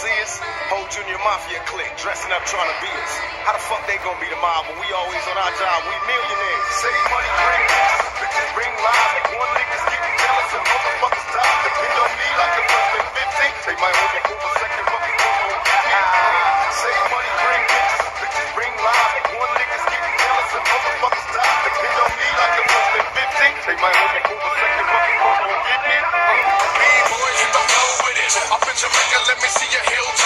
Whole junior mafia clique dressing up trying to be us. How the fuck they gonna be the mob when we always on our job? We millionaires. Say money picture up in Jamaica. Let me see your heels.